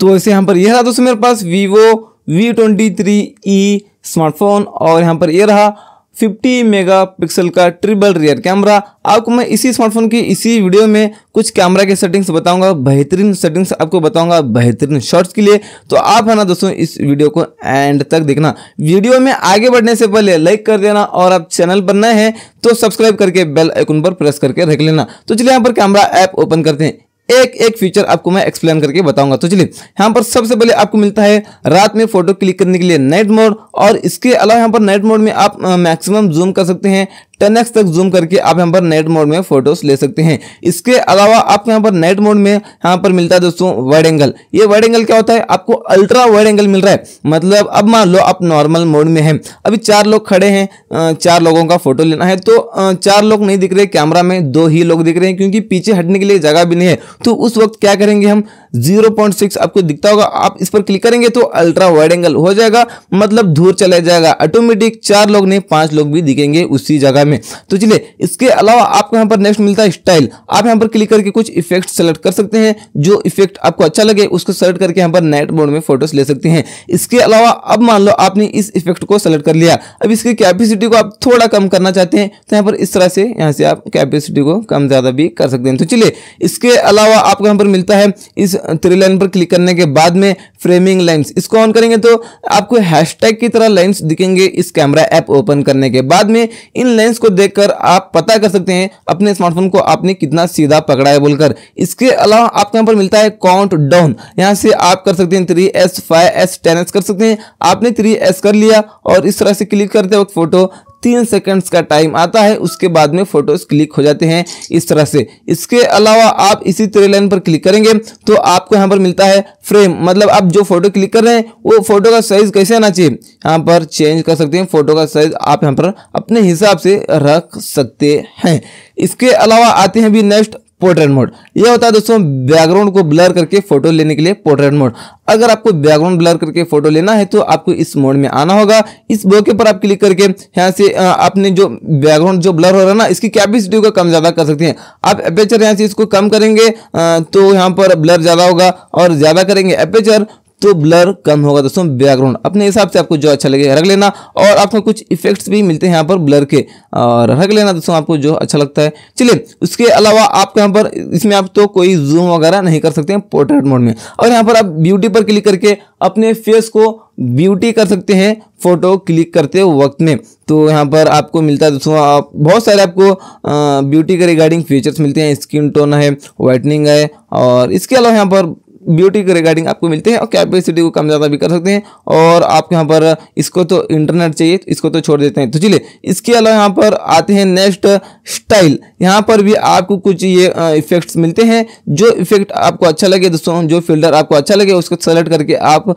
तो वैसे यहाँ पर यह रहा दोस्तों मेरे पास Vivo V twenty three E smartphone और यहाँ पर यह रहा 50 मेगापिक्सल का ट्रिपल रियर कैमरा आपको मैं इसी स्मार्टफ़ोन की इसी वीडियो में कुछ कैमरा के सेटिंग्स बताऊँगा, बेहतरीन सेटिंग्स आपको बताऊँगा, बेहतरीन शॉट्स के लिए। तो आप है ना दोस्तों इस वीडियो को एंड तक देखना। वीडियो में आगे बढ़ने से पहले लाइक कर देना और आप चैनल पर नए हैं तो सब्सक्राइब करके बेल आइकन पर प्रेस करके रख लेना। तो चलिए यहाँ पर कैमरा ऐप ओपन करते हैं। एक एक फीचर आपको मैं एक्सप्लेन करके बताऊँगा। तो चलिए, यहाँ पर सबसे पहले आपको मिलता है रात में फ़ोटो क्लिक करने के लिए नाइट मोड और इसके अलावा यहाँ पर नाइट मोड में आप मैक्सिमम जूम कर सकते हैं। टेन एक्स तक जूम करके आप यहाँ पर नेट मोड में फ़ोटोज़ ले सकते हैं। इसके अलावा आपको यहाँ पर नेट मोड में यहाँ पर मिलता है दोस्तों वाइड एंगल ये वाइड एंगल क्या होता है? आपको अल्ट्रा वाइड एंगल मिल रहा है। मतलब अब मान लो आप नॉर्मल मोड में हैं। अभी चार लोग खड़े हैं चार लोगों का फ़ोटो लेना है। तो चार लोग नहीं दिख रहे कैमरा में दो ही लोग दिख रहे हैं क्योंकि पीछे हटने के लिए जगह भी नहीं है। तो उस वक्त क्या करेंगे हम? 0.6 आपको दिखता होगा, आप इस पर क्लिक करेंगे तो अल्ट्रा वाइड एंगल हो जाएगा मतलब दूर चला जाएगा ऑटोमेटिक चार लोग नहीं, पाँच लोग भी दिखेंगे उसी जगह में। तो चलिए, इसके अलावा आपको यहाँ पर नेक्स्ट मिलता है स्टाइल आप यहाँ पर क्लिक करके कुछ इफ़ेक्ट सेलेक्ट कर सकते हैं, जो इफ़ेक्ट आपको अच्छा लगे, उसको सेलेक्ट करके यहाँ पर नेट मोड में फ़ोटोज़ ले सकते हैं। इसके अलावा अब मान लो आपने इस इफ़ेक्ट को सेलेक्ट कर लिया। अब इसकी कैपेसिटी को आप थोड़ा कम करना चाहते हैं तो यहाँ पर इस तरह से, यहाँ से आप कैपेसिटी को कम ज़्यादा भी कर सकते हैं। तो चलिए, इसके अलावा आपको यहाँ पर मिलता है इस थ्री लाइन पर क्लिक करने के बाद में फ्रेमिंग लाइन्स इसको ऑन करेंगे तो आपको हैशटैग की तरह लाइन्स दिखेंगे इस कैमरा ऐप ओपन करने के बाद में। इन लाइन्स को देखकर आप पता कर सकते हैं अपने स्मार्टफ़ोन को आपने कितना सीधा पकड़ा है बोलकर। इसके अलावा आपको यहाँ पर मिलता है काउंट डाउन यहाँ से आप कर सकते हैं थ्री एस फाइव एस कर सकते हैं। आपने थ्री कर लिया और इस तरह से क्लिक करते वक्त फ़ोटो तीन सेकंड्स का टाइम आता है, उसके बाद में फ़ोटोज़ क्लिक हो जाते हैं इस तरह से। इसके अलावा आप इसी तरह लाइन पर क्लिक करेंगे तो आपको यहाँ पर मिलता है फ्रेम मतलब आप जो फ़ोटो क्लिक कर रहे हैं, वो फ़ोटो का साइज़ कैसे आना चाहिए? यहाँ पर चेंज कर सकते हैं फ़ोटो का साइज़ आप यहाँ पर अपने हिसाब से रख सकते हैं। इसके अलावा आते हैं भी नेक्स्ट पोर्ट्रेट मोड यह होता है दोस्तों बैकग्राउंड को ब्लर करके फ़ोटो लेने के लिए पोर्ट्रेट मोड अगर आपको बैकग्राउंड ब्लर करके फ़ोटो लेना है तो आपको इस मोड में आना होगा। इस बोके पर आप क्लिक करके, यहाँ से आपने जो बैकग्राउंड जो ब्लर हो रहा है ना, इसकी कैपेसिटी को कम ज़्यादा कर सकते हैं। आप एपेचर यहाँ से इसको कम करेंगे तो यहाँ पर ब्लर ज़्यादा होगा, और ज़्यादा करेंगे एपेचर तो ब्लर कम होगा दोस्तों बैकग्राउंड अपने हिसाब से आपको जो अच्छा लगे, रख लेना। और आपको कुछ इफेक्ट्स भी मिलते हैं यहाँ पर ब्लर के। और रख लेना दोस्तों, आपको जो अच्छा लगता है। चलिए, उसके अलावा आपको यहाँ पर, इसमें आप तो कोई जूम वगैरह नहीं कर सकते हैं पोर्ट्रेट मोड में। और यहाँ पर आप ब्यूटी पर क्लिक करके अपने फेस को ब्यूटी कर सकते हैं फ़ोटो क्लिक करते वक्त में। तो यहाँ पर आपको मिलता है दोस्तों, आप बहुत सारे आपको ब्यूटी के रिगार्डिंग फीचर्स मिलते हैं। स्किन टोन है वाइटनिंग है। और इसके अलावा यहाँ पर ब्यूटी के रिगार्डिंग आपको मिलते हैं और कैपेसिटी को कम ज़्यादा भी कर सकते हैं और आपको यहाँ पर इसको तो इंटरनेट चाहिए, इसको तो छोड़ देते हैं। तो चलिए, इसके अलावा यहाँ पर आते हैं नेक्स्ट स्टाइल यहाँ पर भी आपको कुछ ये इफेक्ट्स मिलते हैं। जो इफ़ेक्ट आपको अच्छा लगे दोस्तों, जो फ़िल्टर आपको अच्छा लगे, उसको सेलेक्ट करके आप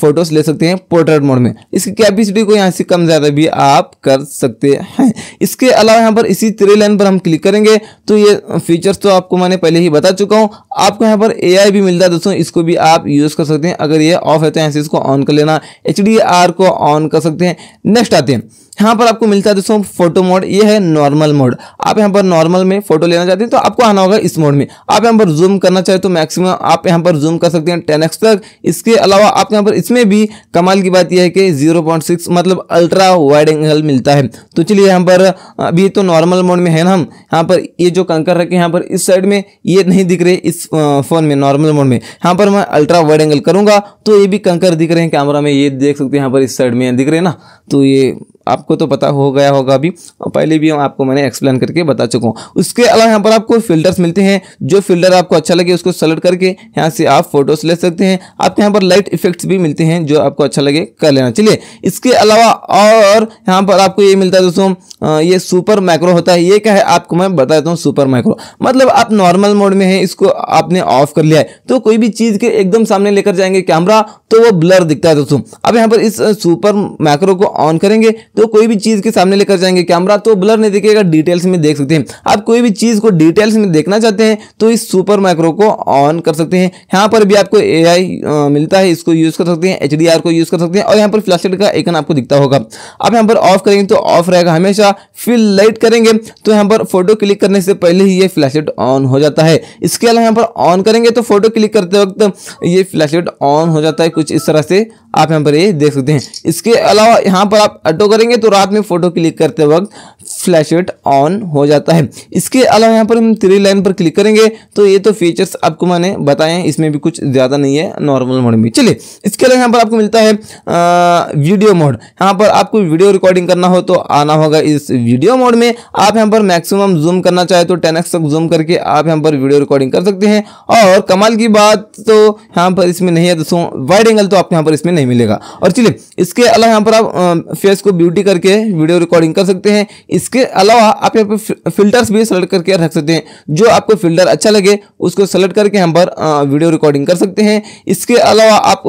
फ़ोटोज़ ले सकते हैं पोर्ट्रेट मोड में। इसकी कैपेसिटी को यहाँ से कम ज़्यादा भी आप कर सकते हैं। इसके अलावा यहाँ पर इसी थ्री लाइन पर हम क्लिक करेंगे तो ये फीचर्स तो आपको मैंने पहले ही बता चुका हूँ। आपको यहाँ पर एआई भी मिलता है दोस्तों, इसको भी आप यूज़ कर सकते हैं। अगर ये ऑफ़ है तो ऐसे इसको ऑन कर लेना। एचडीआर को ऑन कर सकते हैं। नेक्स्ट आते हैं। यहाँ पर आपको मिलता है दोस्तों फ़ोटो मोड ये है नॉर्मल मोड आप यहाँ पर नॉर्मल में फ़ोटो लेना चाहते हैं तो आपको आना होगा इस मोड में। आप यहाँ पर जूम करना चाहे तो मैक्सिमम आप यहाँ पर जूम कर सकते हैं टेन तक। इसके अलावा आप यहाँ पर इसमें भी कमाल की बात यह है कि ज़ीरो मतलब अल्ट्रा वाइड एंगल मिलता है। तो चलिए यहाँ पर, अभी तो नॉर्मल मोड में है ना हम, यहाँ पर ये जो कंकर रखे यहाँ पर इस साइड में ये नहीं दिख रहे इस फ़ोन में नॉर्मल मोड में। यहाँ पर मैं अल्ट्रा वाइड एंगल करूँगा तो ये भी कंकर दिख रहे हैं कैमरा में, ये देख सकते हैं यहाँ पर इस साइड में दिख रहे हैं ना। तो ये आपको तो पता हो गया होगा अभी। और पहले भी हम आपको मैंने एक्सप्लेन करके बता चुका हूँ। उसके अलावा यहाँ पर आपको फिल्टर्स मिलते हैं। जो फ़िल्टर आपको अच्छा लगे, उसको सेलेक्ट करके यहाँ से आप फ़ोटोज़ ले सकते हैं। आपके यहाँ पर लाइट इफेक्ट्स भी मिलते हैं, जो आपको अच्छा लगे, कर लेना। चलिए, इसके अलावा और यहाँ पर आपको ये मिलता है दोस्तों ये सुपर मैक्रो होता है। ये क्या है? आपको मैं बता देता हूँ सुपर माइक्रो मतलब आप नॉर्मल मोड में है, इसको आपने ऑफ़ कर लिया है। तो कोई भी चीज़ के एकदम सामने लेकर जाएँगे कैमरा तो वो ब्लर दिखता है दोस्तों। अब यहाँ पर इस सुपर मैक्रो को ऑन करेंगे तो कोई भी चीज़ के सामने लेकर जाएँगे कैमरा तो ब्लर नहीं दिखेगा, डिटेल्स में देख सकते हैं। आप कोई भी चीज़ को डिटेल्स में देखना चाहते हैं तो इस सुपर माइक्रो को ऑन कर सकते हैं। यहाँ पर भी आपको एआई मिलता है, इसको यूज़ कर सकते हैं एचडीआर को यूज़ कर सकते हैं, और यहाँ पर फ्लैश का एक आपको दिखता होगा। आप यहाँ पर ऑफ़ करेंगे तो ऑफ़ रहेगा हमेशा, फिर लाइट करेंगे तो यहाँ पर फ़ोटो क्लिक करने से पहले ही ये फ्लैश ऑन हो जाता है। इसके अलावा यहाँ पर ऑन करेंगे तो फ़ोटो क्लिक करते वक्त ये फ्लैश ऑन हो जाता है, कुछ इस तरह से। आप यहाँ पर ये देख सकते हैं। इसके अलावा यहाँ पर आप ऑटो करेंगे तो रात में फ़ोटो क्लिक करते वक्त फ्लैश ऑन हो जाता है। इसके अलावा यहाँ पर हम थ्री लाइन पर क्लिक करेंगे तो ये तो फीचर्स आपको मैंने बताए हैं इसमें भी कुछ ज़्यादा नहीं है नॉर्मल मोड में। चलिए इसके अलावा यहाँ पर आपको मिलता है आ, वीडियो मोड यहाँ पर आपको वीडियो रिकॉर्डिंग करना हो तो आना होगा इस वीडियो मोड में। आप यहाँ पर मैक्सिमम जूम करना चाहे तो टेन तक जूम करके आप यहाँ पर वीडियो रिकॉर्डिंग कर सकते हैं। और कमाल की बात तो यहाँ पर इसमें नहीं है दोस्तों वाइड एंगल तो आपको यहाँ पर इसमें नहीं मिलेगा। और चलिए इसके अलावा यहाँ पर आप फेस को ब्यूटी करके वीडियो रिकॉर्डिंग कर सकते हैं। इसके अलावा आप यहाँ पर फिल्टर्स भी सेलेक्ट करके रख सकते हैं। जो आपको फ़िल्टर अच्छा लगे, उसको सेलेक्ट करके यहाँ पर वीडियो रिकॉर्डिंग कर सकते हैं। इसके अलावा आप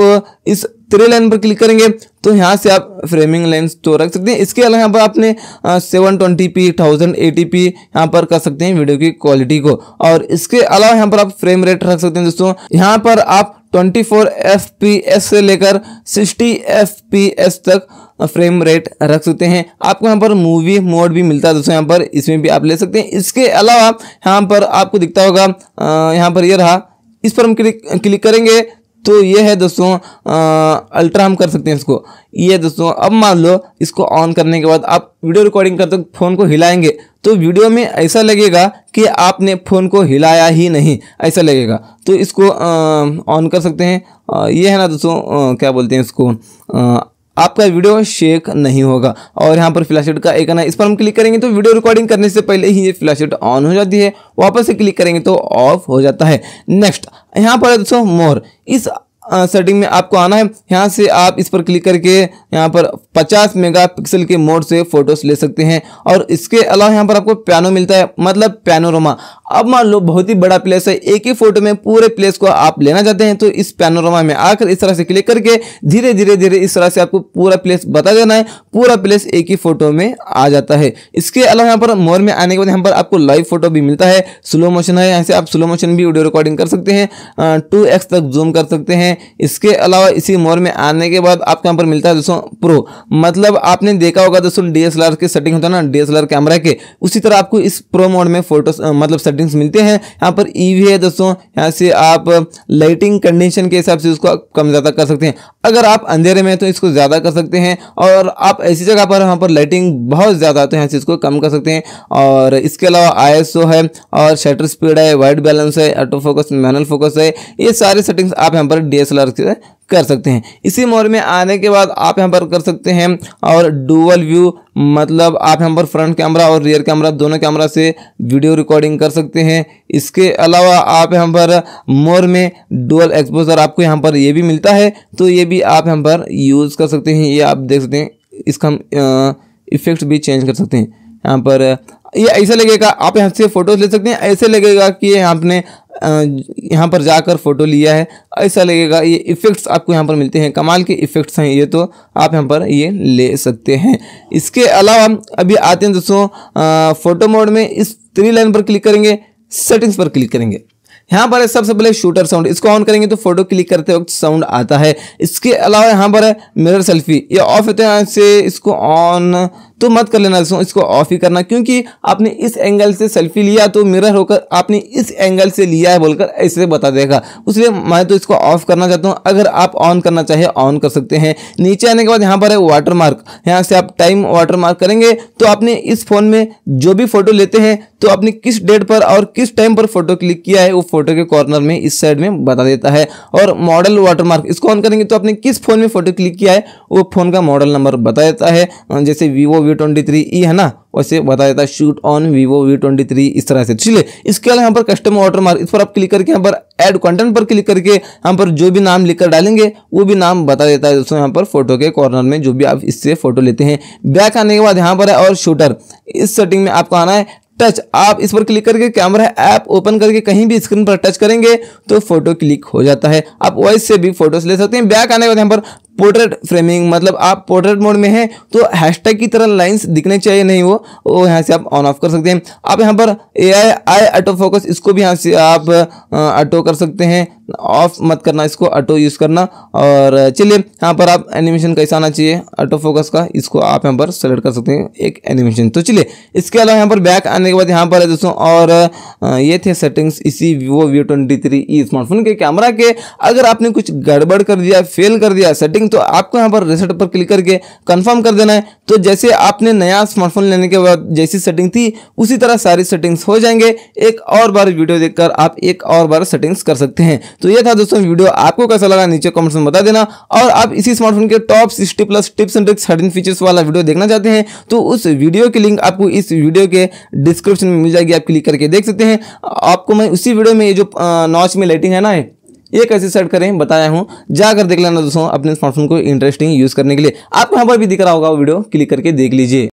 इस थ्री लाइन पर क्लिक करेंगे तो यहाँ से आप फ्रेमिंग लेंस तो रख सकते हैं। इसके अलावा यहाँ पर आपने seven twenty P thousand eighty P यहाँ पर कर सकते हैं वीडियो की क्वालिटी को। और इसके अलावा यहाँ पर आप फ्रेम रेट रख सकते हैं दोस्तों। यहाँ पर आप 24 एफ़ पी एस से लेकर 60 एफ़ पी एस तक फ्रेम रेट रख सकते हैं। आपको यहाँ पर मूवी मोड भी मिलता है दोस्तों, यहाँ पर इसमें भी आप ले सकते हैं। इसके अलावा यहाँ पर आपको दिखता होगा यहाँ पर ये यह रहा। इस पर हम क्लिक क्लिक करेंगे। तो ये है दोस्तों अल्ट्रा हम कर सकते हैं इसको। ये दोस्तों, अब मान लो इसको ऑन करने के बाद आप वीडियो रिकॉर्डिंग करते तो फ़ोन को हिलाएँगे तो वीडियो में ऐसा लगेगा कि आपने फ़ोन को हिलाया ही नहीं, ऐसा लगेगा। तो इसको ऑन कर सकते हैं। ये है ना दोस्तों क्या बोलते हैं इसको आपका वीडियो शेक नहीं होगा। और यहाँ पर फ्लैश का एक ना इस पर हम क्लिक करेंगे तो वीडियो रिकॉर्डिंग करने से पहले ही ये फ्लैश ऑन हो जाती है। वापस से क्लिक करेंगे तो ऑफ़ हो जाता है। नेक्स्ट यहाँ पर दोस्तों मोर इस सेटिंग में आपको आना है। यहाँ से आप इस पर क्लिक करके यहाँ पर 50 मेगापिक्सल के मोड से फ़ोटोज़ ले सकते हैं। और इसके अलावा यहाँ पर आपको पियानो मिलता है मतलब पैनोरमा अब मान लो बहुत ही बड़ा प्लेस है, एक ही फ़ोटो में पूरे प्लेस को आप लेना चाहते हैं तो इस पैनोरमा में आकर इस तरह से क्लिक करके धीरे धीरे धीरे इस तरह से आपको पूरा प्लेस बता देना है, पूरा प्लेस एक ही फ़ोटो में आ जाता है। इसके अलावा यहाँ पर मोर में आने के बाद यहाँ पर आपको लाइव फ़ोटो भी मिलता है स्लो मोशन है, यहाँ से आप स्लो मोशन भी वीडियो रिकॉर्डिंग कर सकते हैं टू तक जूम कर सकते हैं। इसके अलावा इसी मोर में आने के बाद आपको यहाँ पर मिलता है दोस्तों प्रो मतलब आपने देखा होगा दोस्तों डीएसएलआर की सेटिंग होता है ना डीएसएलआर कैमरा के, उसी तरह आपको इस प्रो मोड में फ़ोटो मतलब सेटिंग्स मिलते हैं। यहाँ पर ईवी e है दोस्तों। यहाँ से आप लाइटिंग कंडीशन के हिसाब से उसको कम ज़्यादा कर सकते हैं। अगर आप अंधेरे में तो इसको ज़्यादा कर सकते हैं और आप ऐसी जगह पर यहाँ पर लाइटिंग बहुत ज़्यादा तो यहाँ से इसको कम कर सकते हैं। और इसके अलावा आईएसओ है और शटर स्पीड है वाइट बैलेंस है ऑटो फोकस मैनुअल फोकस है। ये सारे सेटिंग्स आप यहाँ पर डी से कर सकते हैं। इसी मोड में आने के बाद आप यहाँ पर कर सकते हैं और डुअल व्यू मतलब आप यहाँ पर फ्रंट कैमरा और रियर कैमरा, दोनों कैमरा से वीडियो रिकॉर्डिंग कर सकते हैं। इसके अलावा आप यहाँ पर मोर में डुअल एक्सपोजर आपको यहाँ पर ये भी मिलता है तो ये भी आप यहाँ पर यूज़ कर सकते हैं। ये आप देख सकते हैं, इसका हम इफ़ेक्ट भी चेंज कर सकते हैं। यहाँ पर, ये ऐसा लगेगा, आप यहाँ से फ़ोटोज़ ले सकते हैं, ऐसे लगेगा कि आपने यहाँ पर जाकर फ़ोटो लिया है। ऐसा लगेगा ये इफ़ेक्ट्स आपको यहाँ पर मिलते हैं। कमाल के इफ़ेक्ट्स हैं ये तो। आप यहाँ पर ये ले सकते हैं। इसके अलावा अभी आते हैं दोस्तों फ़ोटो मोड में इस थ्री लाइन पर क्लिक करेंगे सेटिंग्स पर क्लिक करेंगे। यहाँ पर है सबसे पहले शूटर साउंड इसको ऑन करेंगे तो फ़ोटो क्लिक करते वक्त साउंड आता है। इसके अलावा यहाँ पर है मिरर सेल्फी ये ऑफ़ होते हैं से इसको ऑन तो मत कर लेना दोस्तों इसको ऑफ़ ही करना, क्योंकि आपने इस एंगल से सेल्फी लिया तो मिरर होकर आपने इस एंगल से लिया है बोलकर ऐसे बता देगा। इसलिए मैं तो इसको ऑफ़ करना चाहता हूँ। अगर आप ऑन करना चाहे ऑन कर सकते हैं। नीचे आने के बाद यहाँ पर है वाटर मार्क यहाँ से आप टाइम वाटर मार्क करेंगे तो आपने इस फ़ोन में जो भी फ़ोटो लेते हैं तो आपने किस डेट पर और किस टाइम पर फ़ोटो क्लिक किया है, वो फ़ोटो के कॉर्नर में, इस साइड में बता देता है। और मॉडल वाटरमार्क इसको ऑन करेंगे तो आपने किस फ़ोन में फ़ोटो क्लिक किया है, वो फ़ोन का मॉडल नंबर बता देता है। जैसे Vivo V twenty three E है ना, वैसे बता देता है shoot on Vivo V twenty three इस तरह से। चलिए, इसके अलावा यहाँ पर कस्टम वाटरमार्क इस पर आप क्लिक करके यहाँ पर ऐड कंटेंट पर क्लिक करके यहाँ पर जो भी नाम लिखकर डालेंगे, वो भी नाम बता देता है दोस्तों यहाँ पर फ़ोटो के कॉर्नर में, जो भी आप इससे फ़ोटो लेते हैं। बैक आने के बाद यहाँ पर है और शूटर इस सेटिंग में आपको आना है टच आप इस पर क्लिक करके कैमरा ऐप ओपन करके कहीं भी स्क्रीन पर टच करेंगे तो फ़ोटो क्लिक हो जाता है। आप वॉइस से भी फ़ोटोज़ ले सकते हैं। बैक आने के बाद यहाँ पर पोर्ट्रेट फ्रेमिंग मतलब आप पोर्ट्रेट मोड में हैं तो हैशटैग की तरह लाइंस दिखने चाहिए, नहीं वो वो यहाँ से आप ऑन ऑफ़ कर सकते हैं। आप यहाँ पर ए आई आई ऑटो फोकस इसको भी यहाँ से आप ऑटो कर सकते हैं। ऑफ़ मत करना, इसको ऑटो यूज़ करना। और चलिए, यहाँ पर आप एनिमेशन कैसा आना चाहिए ऑटो फोकस का, इसको आप यहाँ पर सेलेक्ट कर सकते हैं, एक एनिमेशन तो चलिए, इसके अलावा यहाँ पर बैक आने के बाद यहाँ पर है दोस्तों, और ये थे सेटिंग्स इसी Vivo V twenty three E smartphone के कैमरा के। अगर आपने कुछ गड़बड़ कर दिया फेल कर दिया सेटिंग तो आपको यहाँ पर रिसेट पर क्लिक करके कन्फर्म कर देना है। तो जैसे आपने नया स्मार्टफ़ोन लेने के बाद जैसी सेटिंग थी, उसी तरह सारी सेटिंग्स हो जाएँगे। एक और बार वीडियो देखकर आप एक और बार सेटिंग्स कर सकते हैं। तो ये था दोस्तों वीडियो आपको कैसा लगा नीचे कमेंट्स में बता देना। और आप इसी स्मार्टफ़ोन के top sixty plus tips and tricks hidden features वाला वीडियो देखना चाहते हैं तो उस वीडियो की लिंक आपको इस वीडियो के डिस्क्रिप्शन में मिल जाएगी। आप क्लिक करके देख सकते हैं। आपको मैं उसी वीडियो में ये जो नॉच में लाइटिंग है ना ये कैसे सेट करें बताया हूँ। जाकर देख लेना दोस्तों अपने स्मार्टफ़ोन को इंटरेस्टिंग यूज़ करने के लिए। आपको यहाँ पर भी दिख रहा होगा वीडियो, क्लिक करके देख लीजिए।